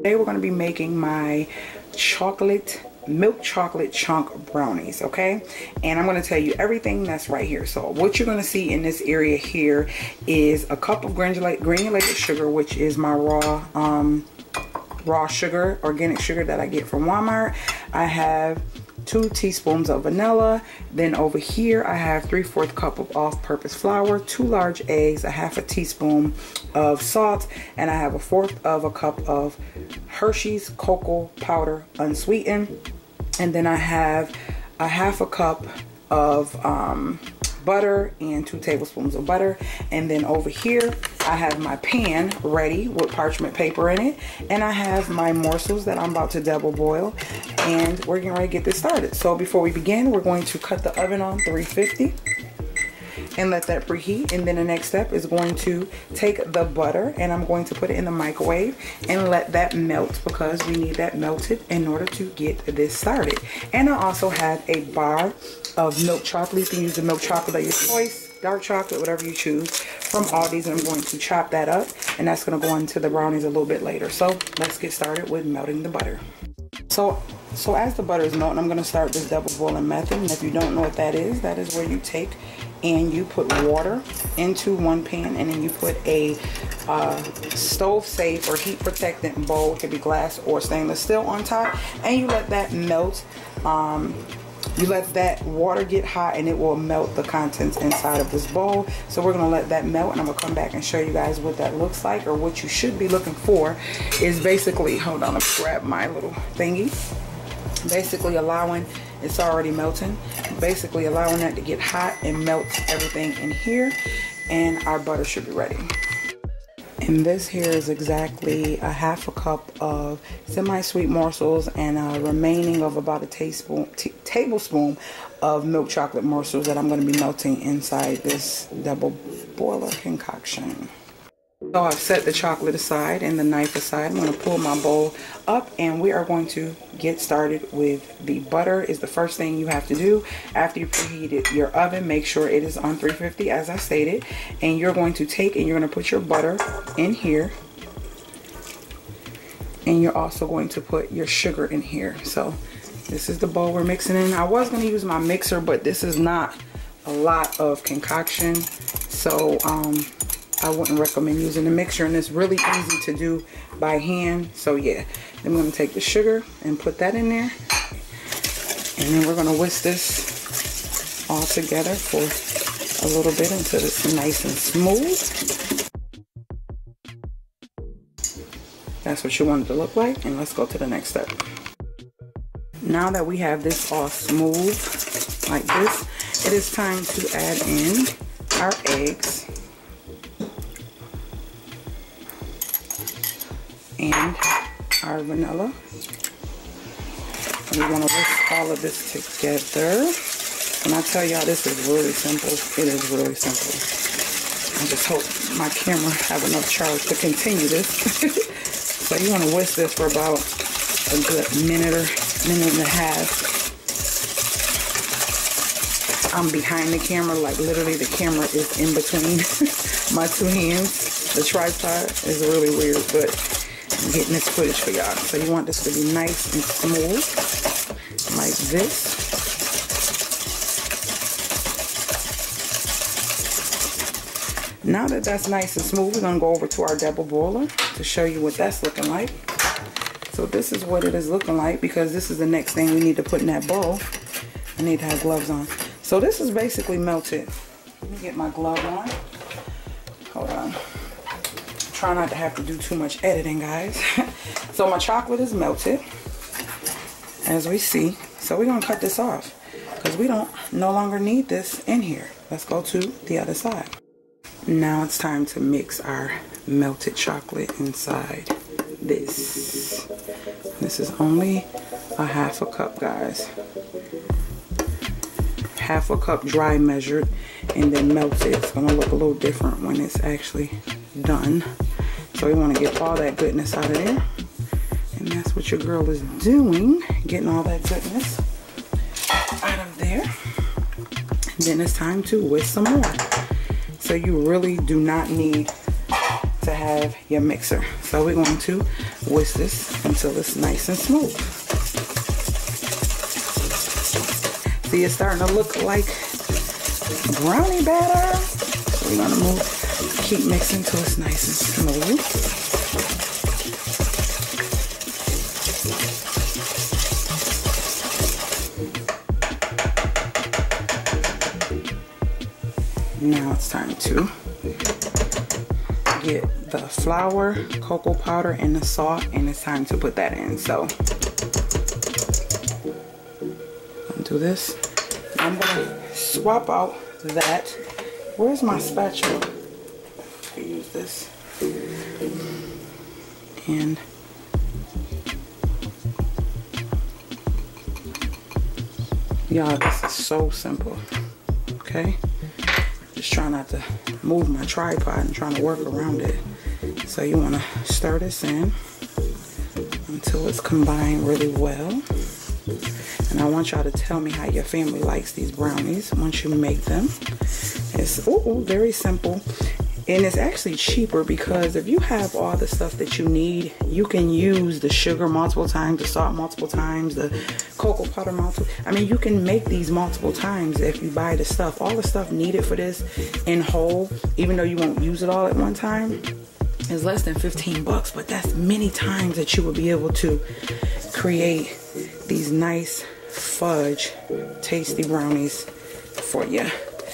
Today we're going to be making my chocolate milk chocolate chunk brownies okay? And i'm going to tell you everything that's right here. So what you're going to see in this area here is a cup of granulated, granulated sugar which is my raw um raw sugar organic sugar that i get from walmart. I have two teaspoons of vanilla. Then over here, I have three fourth cup of all-purpose flour, two large eggs, a half a teaspoon of salt, and I have a fourth of a cup of Hershey's cocoa powder unsweetened. And then I have a half a cup of um, butter and two tablespoons of butter. And then over here, I have my pan ready with parchment paper in it. And I have my morsels that I'm about to double boil. And we're getting ready to get this started. So before we begin, we're going to cut the oven on 350 and let that preheat. And then the next step is going to take the butter and I'm going to put it in the microwave and let that melt because we need that melted in order to get this started. And I also have a bar of milk chocolate. You can use the milk chocolate of your choice, dark chocolate, whatever you choose from Aldi's. And I'm going to chop that up and that's going to go into the brownies a little bit later. So let's get started with melting the butter. So, so as the butter is melting, I'm going to start this double boiling method. And if you don't know what that is, that is where you take and you put water into one pan and then you put a uh, stove safe or heat protectant bowl, it could be glass or stainless steel on top, and you let that melt um, you let that water get hot and it will melt the contents inside of this bowl. So we're gonna let that melt and I'm gonna come back and show you guys what that looks like or what you should be looking for is basically, hold on, let me grab my little thingy. Basically allowing, it's already melting, basically allowing that to get hot and melt everything in here and our butter should be ready. And this here is exactly a half a cup of semi-sweet morsels and a remaining of about a tablespoon, tablespoon of milk chocolate morsels that I'm going to be melting inside this double boiler concoction. So I've set the chocolate aside and the knife aside. I'm going to pull my bowl up and we are going to get started with the butter is the first thing you have to do. After you preheat your oven, make sure it is on 350 as I stated. And you're going to take and you're going to put your butter in here. And you're also going to put your sugar in here. So this is the bowl we're mixing in. I was going to use my mixer, but this is not a lot of concoction. So um, I wouldn't recommend using the mixer and it's really easy to do by hand. So yeah, then we're gonna take the sugar and put that in there. And then we're gonna whisk this all together for a little bit until it's nice and smooth. That's what you want it to look like. And let's go to the next step. Now that we have this all smooth like this, it is time to add in our eggs and our vanilla. We're going to whisk all of this together. When I tell y'all this is really simple, it is really simple. I just hope my camera have enough charge to continue this. so you want to whisk this for about a good minute or minute and a half. I'm behind the camera, like literally the camera is in between my two hands. The tripod is really weird, but I'm getting this footage for y'all. So you want this to be nice and smooth, like this. Now that that's nice and smooth, we're gonna go over to our double boiler to show you what that's looking like. So this is what it is looking like because this is the next thing we need to put in that bowl. I need to have gloves on. So this is basically melted. Let me get my glove on. Hold on try not to have to do too much editing, guys. so my chocolate is melted, as we see. So we're gonna cut this off because we don't no longer need this in here. Let's go to the other side. Now it's time to mix our melted chocolate inside this. This is only a half a cup, guys. Half a cup dry measured and then melted. It's gonna look a little different when it's actually done. So we want to get all that goodness out of there. And that's what your girl is doing, getting all that goodness out of there. And then it's time to whisk some more. So you really do not need to have your mixer. So we're going to whisk this until it's nice and smooth. See, it's starting to look like brownie batter. So we're gonna move, keep mixing until it's nice and smooth. Now it's time to get the flour, cocoa powder, and the salt, and it's time to put that in. So, do this. I'm gonna swap out that. Where's my spatula? This. And y'all, this is so simple. Okay? Just try not to move my tripod and trying to work around it. So you want to stir this in until it's combined really well. And I want y'all to tell me how your family likes these brownies once you make them. It's ooh, very simple and it's actually cheaper because if you have all the stuff that you need you can use the sugar multiple times the salt multiple times the cocoa powder multiple i mean you can make these multiple times if you buy the stuff. All the stuff needed for this in whole even though you won't use it all at one time is less than 15 bucks. But that's many times that you will be able to create these nice fudge tasty brownies for you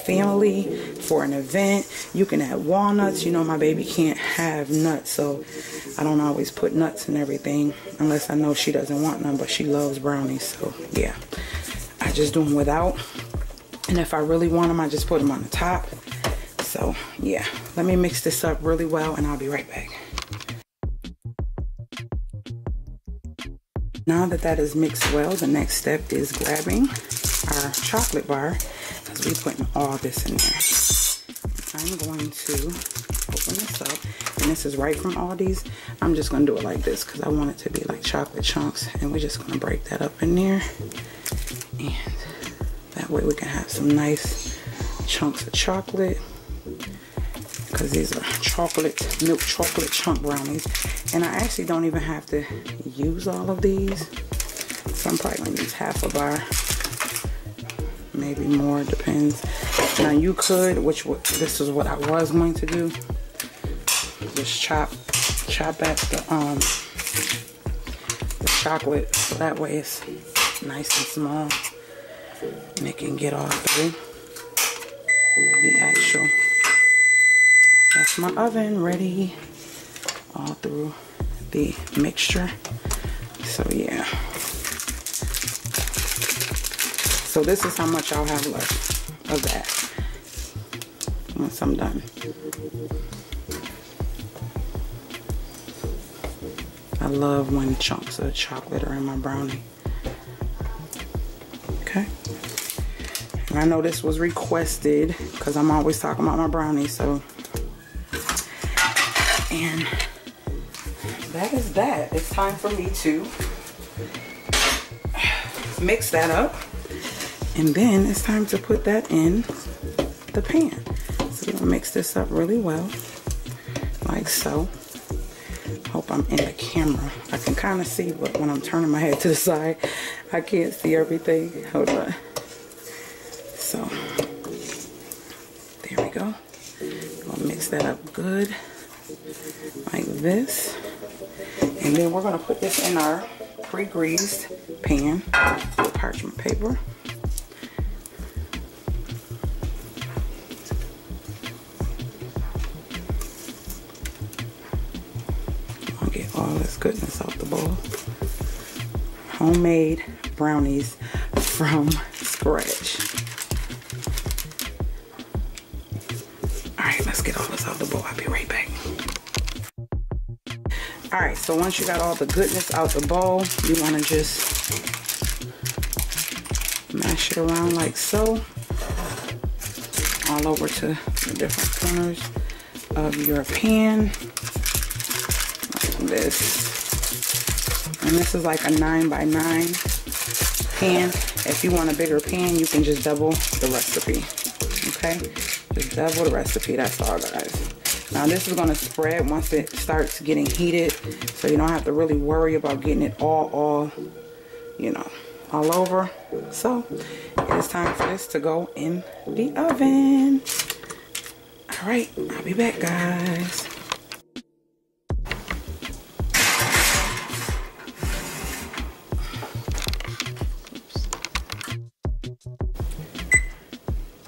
family, for an event. You can add walnuts. You know, my baby can't have nuts, so I don't always put nuts in everything unless I know she doesn't want none, but she loves brownies, so yeah. I just do them without. And if I really want them, I just put them on the top. So yeah, let me mix this up really well and I'll be right back. Now that that is mixed well, the next step is grabbing our chocolate bar because we're putting all this in there. I'm going to open this up. And this is right from Aldi's. I'm just going to do it like this because I want it to be like chocolate chunks. And we're just going to break that up in there. And that way we can have some nice chunks of chocolate. Because these are chocolate, milk chocolate chunk brownies. And I actually don't even have to use all of these. So I'm probably to use half a bar maybe more depends. Now you could which this is what I was going to do. Just chop chop at the um the chocolate. So that way it's nice and small. And it can get all through. The actual that's my oven ready. All through the mixture. So yeah so this is how much I'll have left of that once I'm done. I love when chunks of chocolate are in my brownie. Okay. And I know this was requested because I'm always talking about my brownie, so. And that is that. It's time for me to mix that up. And then it's time to put that in the pan. So mix this up really well, like so. Hope I'm in the camera. I can kind of see, but when I'm turning my head to the side, I can't see everything. Hold on. So, there we go. We'll mix that up good, like this. And then we're gonna put this in our pre-greased pan, with parchment paper. Goodness out the bowl. Homemade brownies from scratch. Alright, let's get all this out the bowl. I'll be right back. Alright, so once you got all the goodness out the bowl, you want to just mash it around like so. All over to the different corners of your pan. Like this. And this is like a nine by nine pan. If you want a bigger pan, you can just double the recipe. Okay? Just double the recipe, that's all guys. Now this is going to spread once it starts getting heated. So you don't have to really worry about getting it all, all, you know, all over. So it is time for this to go in the oven. All right, I'll be back guys.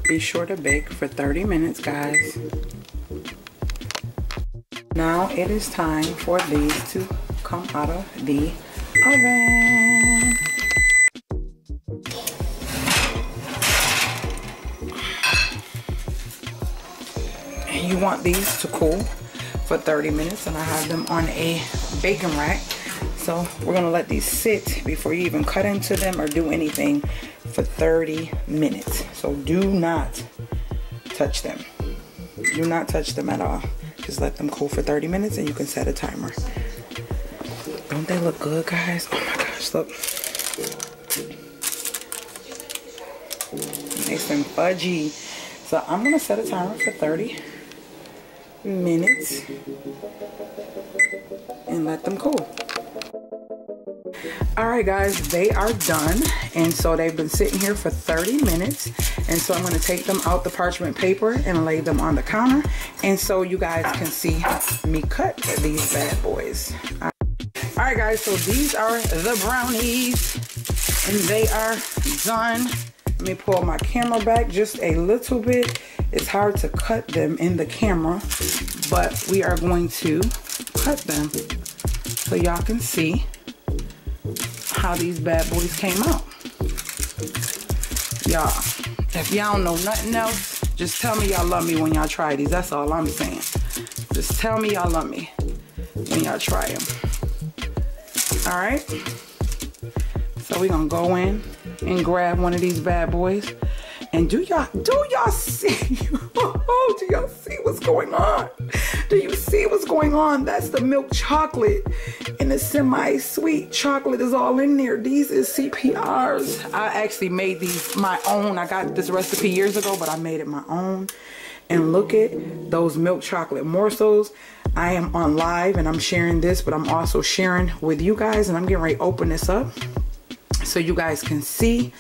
Be sure to bake for 30 minutes, guys. Now it is time for these to come out of the oven. And you want these to cool for 30 minutes and I have them on a baking rack. So we're gonna let these sit before you even cut into them or do anything for 30 minutes. So do not touch them. Do not touch them at all. Just let them cool for 30 minutes and you can set a timer. Don't they look good, guys? Oh my gosh, look. Nice and fudgy. So I'm gonna set a timer for 30 minutes and let them cool. All right, guys, they are done. And so they've been sitting here for 30 minutes. And so I'm gonna take them out the parchment paper and lay them on the counter. And so you guys can see me cut these bad boys. All right, guys, so these are the brownies and they are done. Let me pull my camera back just a little bit. It's hard to cut them in the camera, but we are going to cut them so y'all can see how these bad boys came out. Y'all, if y'all don't know nothing else, just tell me y'all love me when y'all try these. That's all I'm saying. Just tell me y'all love me when y'all try them. All right? So we're gonna go in and grab one of these bad boys. And do y'all do y'all see? Oh, do y'all see what's going on? Do you see what's going on? That's the milk chocolate and the semi-sweet chocolate is all in there. These is CPRs. I actually made these my own. I got this recipe years ago, but I made it my own. And look at those milk chocolate morsels. I am on live and I'm sharing this, but I'm also sharing with you guys and I'm getting ready to open this up so you guys can see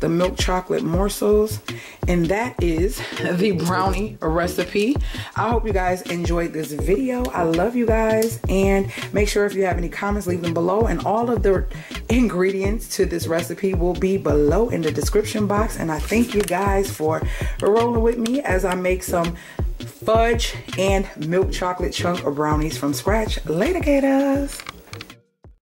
the milk chocolate morsels. And that is the brownie recipe. I hope you guys enjoyed this video. I love you guys. And make sure if you have any comments leave them below. And all of the ingredients to this recipe will be below in the description box. And i thank you guys for rolling with me as i make some fudge and milk chocolate chunk of brownies from scratch. Later gators